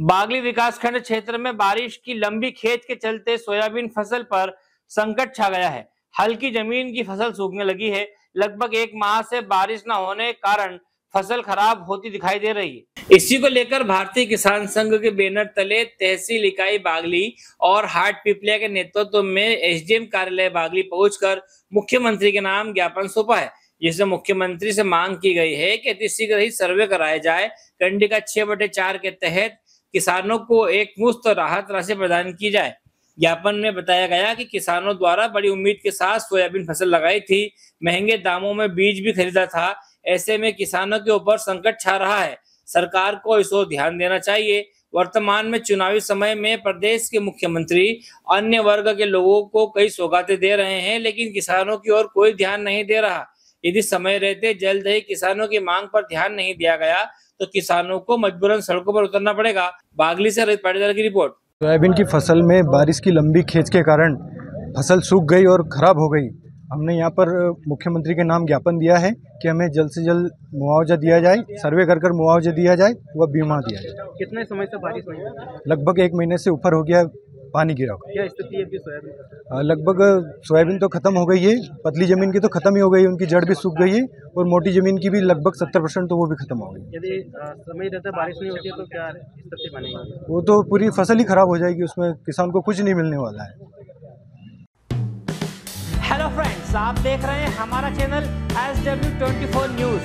बागली विकासखंड क्षेत्र में बारिश की लंबी खेत के चलते सोयाबीन फ़सल पर संकट छा गया है। हल्की ज़मीन की फ़सल सूखने लगी है। लगभग एक माह से बारिश न होने के कारण फ़सल खराब होती दिखाई दे रही है। इसी को लेकर भारतीय किसान संघ के बैनर तले तहसील इकाई बागली और हाट पिपलिया के नेतृत्व में एसडीएम कार्यालय बागली पहुंचकर मुख्यमंत्री के नाम ज्ञापन सौंपा है। जिसमें मुख्यमंत्री से मांग की गई है कि अतिशीघ्र ही सर्वे कराया जाए। कंडी का छह बटे चार के तहत किसानों को एक मुफ़्त राहत राशि प्रदान की जाए। ज्ञापन में बताया गया कि किसानों द्वारा बड़ी उम्मीद के साथ सोयाबीन फ़सल लगाई थी। महँगे दामों में बीज भी खरीदा था। ऐसे में किसानों के ऊपर संकट छा रहा है। सरकार को इस ओर ध्यान देना चाहिए। वर्तमान में चुनावी समय में प्रदेश के मुख्यमंत्री अन्य वर्ग के लोगों को कई सौगातें दे रहे हैं, लेकिन किसानों की ओर कोई ध्यान नहीं दे रहा। यदि समय रहते जल्द ही किसानों की मांग पर ध्यान नहीं दिया गया तो किसानों को मजबूरन सड़कों पर उतरना पड़ेगा। बागली से रोहित पाटीदार की रिपोर्ट। सोयाबीन की फ़सल में बारिश की लंबी खेच के कारण फ़सल सूख गई और ख़राब हो गई। हमने यहाँ पर मुख्यमंत्री के नाम ज्ञापन दिया है कि हमें जल्द से जल्द मुआवजा दिया जाए सर्वे कर कर मुआवजा दिया जाए व बीमा दिया जाए। कितने समय से बारिश हुई है? लगभग एक महीने से ऊपर हो गया पानी गिरा हुआ। क्या स्थिति है सोयाबीन लगभग सोयाबीन तो ख़त्म हो गई है पतली ज़मीन की तो ख़त्म ही हो गई है उनकी जड़ भी सूख गई है और मोटी ज़मीन की भी लगभग सत्तर परसेंट तो वो भी ख़त्म हो गई। यदि समय रहता बारिश नहीं होती है तो क्या स्थिति बनेगी? वो तो पूरी फ़सल ही ख़राब हो जाएगी उसमें किसान को कुछ नहीं मिलने वाला है। हेलो फ्रेंड्स आप देख रहे हैं हमारा channel S W twenty four news